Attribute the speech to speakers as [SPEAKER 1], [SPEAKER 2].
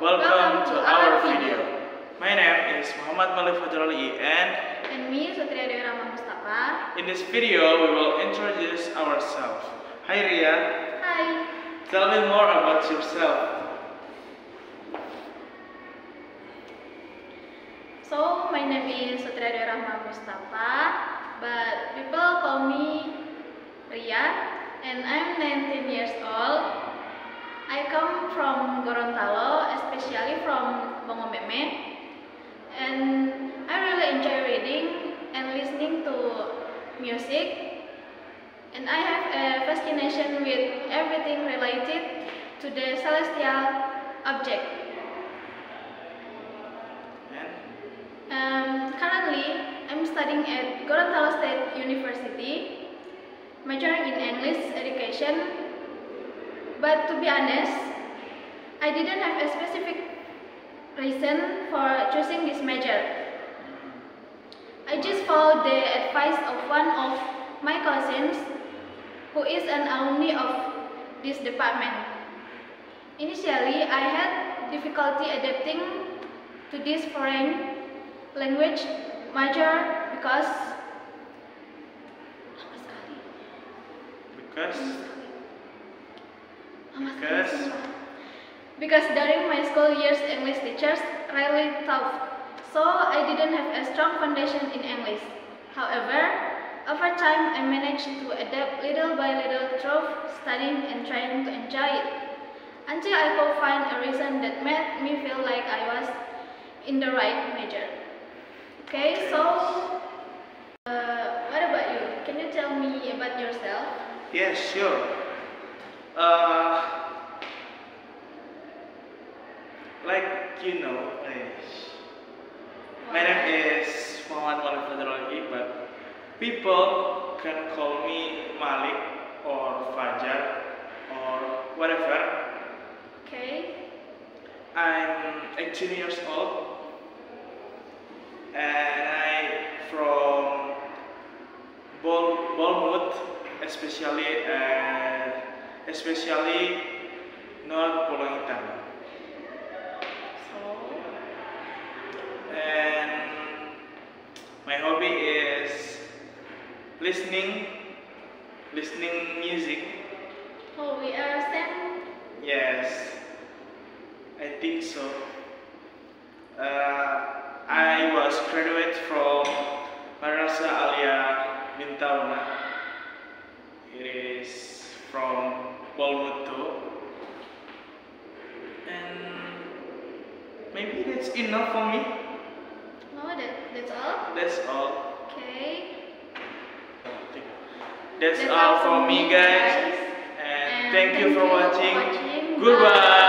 [SPEAKER 1] Welcome to our video. My name is Muhammad Malik Fajrali and
[SPEAKER 2] And me, Satria Dewi Rama Mustafa.
[SPEAKER 1] in this video we will introduce ourselves. Hi Ria,
[SPEAKER 2] Hi.
[SPEAKER 1] tell me more about yourself.
[SPEAKER 2] So, my name is Satria Dewi Rama Mustafa, but people call me Ria, and I'm 19 years old. I come from Gorontalo, from Bongomeme, and I really enjoy reading and listening to music. And I have a fascination with everything related to the celestial object.
[SPEAKER 1] And
[SPEAKER 2] Um, currently, I'm studying at Gorontalo State University, majoring in English education. But to be honest, I didn't have a specific reason for choosing this major. I just followed the advice of one of my cousins who is an alumni of this department. Initially, I had difficulty adapting to this foreign language major because
[SPEAKER 1] because
[SPEAKER 2] lama sekali. Lama sekali,
[SPEAKER 1] Because?
[SPEAKER 2] Because during my school years, English teachers really tough, so I didn't have a strong foundation in English. However, over time I managed to adapt little by little through studying and trying to enjoy it, until I could find a reason that made me feel like I was in the right major. Okay, so uh, what about you? Can you tell me about yourself?
[SPEAKER 1] yeah sure. Uh, like you know, eh, my name is Muhammad Malik but people can call me Malik or Fajar or whatever.
[SPEAKER 2] Okay.
[SPEAKER 1] I'm 18 years old and I from Bol Bolmut, especially uh, especially North Pulau Hitam. Listening, listening music.
[SPEAKER 2] oh, we are same.
[SPEAKER 1] Yes, I think so. Uh, I was graduate from Madrasah Aliyah Bintauna. It is from Bolmuto. And maybe that's enough for me.
[SPEAKER 2] Oh, that that's all.
[SPEAKER 1] That's all.
[SPEAKER 2] Okay.
[SPEAKER 1] That's, all
[SPEAKER 2] from
[SPEAKER 1] me, guys. And, thank you for
[SPEAKER 2] watching.
[SPEAKER 1] Goodbye.